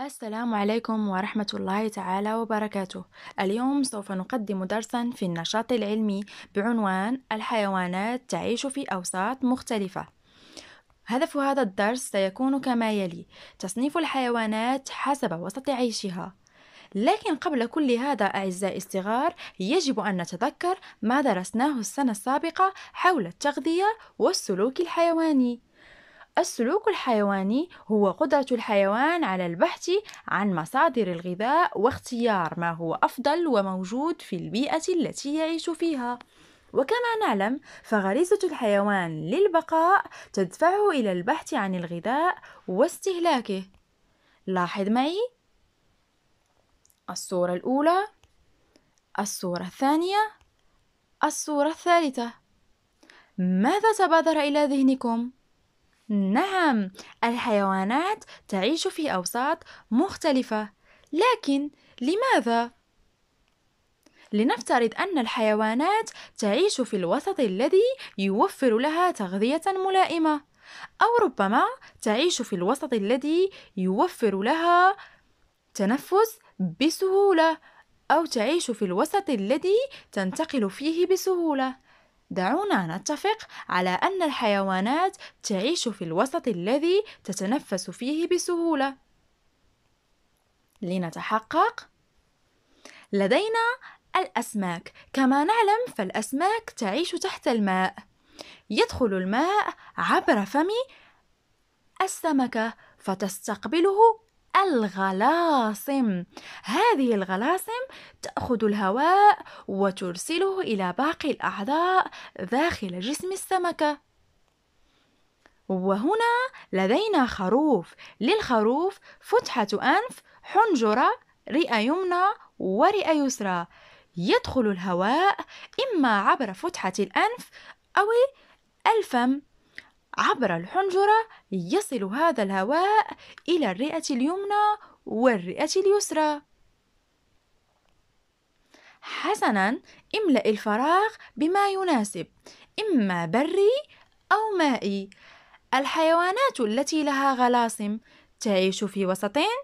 السلام عليكم ورحمة الله تعالى وبركاته. اليوم سوف نقدم درسا في النشاط العلمي بعنوان الحيوانات تعيش في أوساط مختلفة. هدف هذا الدرس سيكون كما يلي: تصنيف الحيوانات حسب وسط عيشها. لكن قبل كل هذا أعزائي الصغار يجب أن نتذكر ما درسناه السنة السابقة حول التغذية والسلوك الحيواني. السلوك الحيواني هو قدرة الحيوان على البحث عن مصادر الغذاء واختيار ما هو أفضل وموجود في البيئة التي يعيش فيها. وكما نعلم فغريزة الحيوان للبقاء تدفعه إلى البحث عن الغذاء واستهلاكه. لاحظ معي الصورة الأولى، الصورة الثانية، الصورة الثالثة. ماذا تبادر إلى ذهنكم؟ نعم الحيوانات تعيش في أوساط مختلفة لكن لماذا؟ لنفترض أن الحيوانات تعيش في الوسط الذي يوفر لها تغذية ملائمة أو ربما تعيش في الوسط الذي يوفر لها تنفس بسهولة أو تعيش في الوسط الذي تنتقل فيه بسهولة دعونا نتفق على أن الحيوانات تعيش في الوسط الذي تتنفس فيه بسهولة. لنتحقق لدينا الأسماك كما نعلم فالأسماك تعيش تحت الماء يدخل الماء عبر فم السمكة فتستقبله الغلاصم هذه الغلاصم تأخذ الهواء وترسله إلى باقي الأعضاء داخل جسم السمكة. وهنا لدينا خروف. للخروف فتحة أنف حنجرة رئة يمنى ورئة يسرى. يدخل الهواء إما عبر فتحة الأنف أو الفم. عبر الحنجرة يصل هذا الهواء إلى الرئة اليمنى والرئة اليسرى. حسناً، املأ الفراغ بما يناسب، إما بري أو مائي. الحيوانات التي لها غلاصم تعيش في وسطين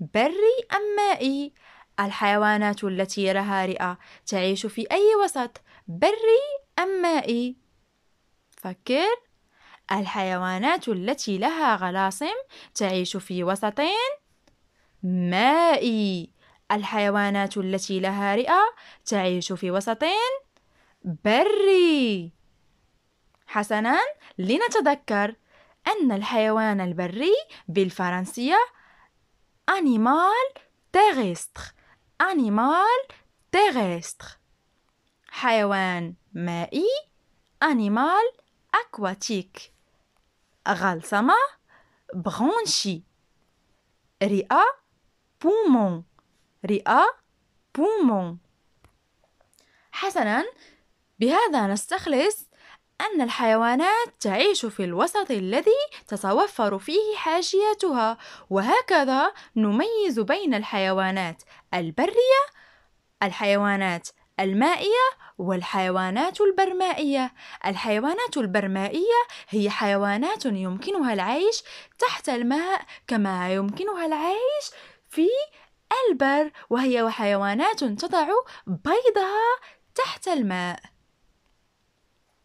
بري أم مائي؟ الحيوانات التي لها رئة تعيش في أي وسط بري أم مائي؟ فكر الحيوانات التي لها غلاصم تعيش في وسط مائي. الحيوانات التي لها رئة تعيش في وسط بري. حسنا لنتذكر أن الحيوان البري بالفرنسية animal terrestre animal terrestre حيوان مائي أنيمال أكواتيك غلسمة برونشي. رئة poumon. رئة poumon. حسنا بهذا نستخلص أن الحيوانات تعيش في الوسط الذي تتوفر فيه حاجياتها وهكذا نميز بين الحيوانات البرية الحيوانات المائية والحيوانات البرمائية. الحيوانات البرمائية هي حيوانات يمكنها العيش تحت الماء كما يمكنها العيش في البر وهي حيوانات تضع بيضها تحت الماء.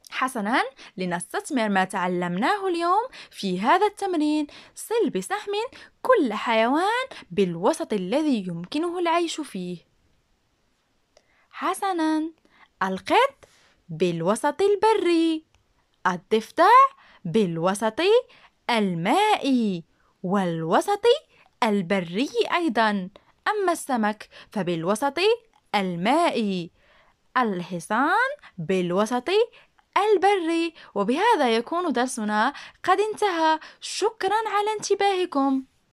حسنا لنستثمر ما تعلمناه اليوم في هذا التمرين. صل بسهم كل حيوان بالوسط الذي يمكنه العيش فيه. حسنا. القط بالوسط البري. الضفدع بالوسط المائي. والوسط البري أيضا. أما السمك فبالوسط المائي. الحصان بالوسط البري. وبهذا يكون درسنا. قد انتهى. شكرا على انتباهكم.